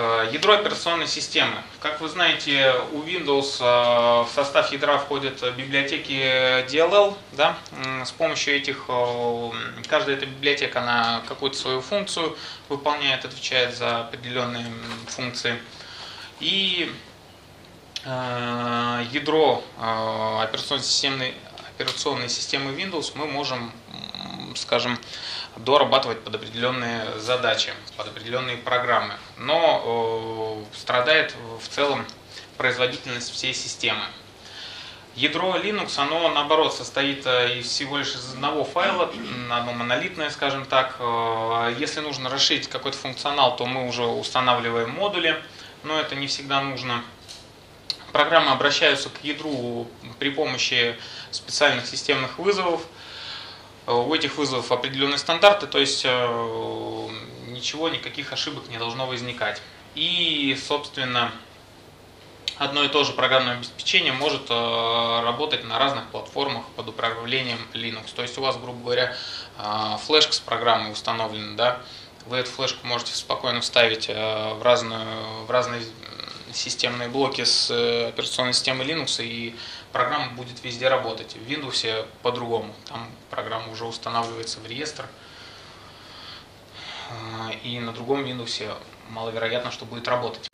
Э, Ядро операционной системы. Как вы знаете, у Windows э, в состав ядра входят библиотеки DLL. Да? С помощью этих, э, каждая эта библиотека, она какую-то свою функцию выполняет, отвечает за определенные функции. И ядро операционной системы, операционной системы Windows мы можем, скажем, дорабатывать под определенные задачи, под определенные программы. Но э, страдает в целом производительность всей системы. Ядро Linux, оно наоборот состоит э, из всего лишь из одного файла, одно монолитное, скажем так. Э, если нужно расширить какой-то функционал, то мы уже устанавливаем модули, но это не всегда нужно. Программы обращаются к ядру при помощи специальных системных вызовов. У этих вызовов определенные стандарты, то есть э, ничего, никаких ошибок не должно возникать. И, собственно, одно и то же программное обеспечение может э, работать на разных платформах под управлением Linux. То есть у вас, грубо говоря, э, флешка с программой установлена, да, вы эту флешку можете спокойно вставить в, разную, в разные системные блоки с э, операционной системой Linux, и программа будет везде работать. В Windows по-другому. Там программа уже устанавливается в реестр, э, и на другом Windows маловероятно, что будет работать.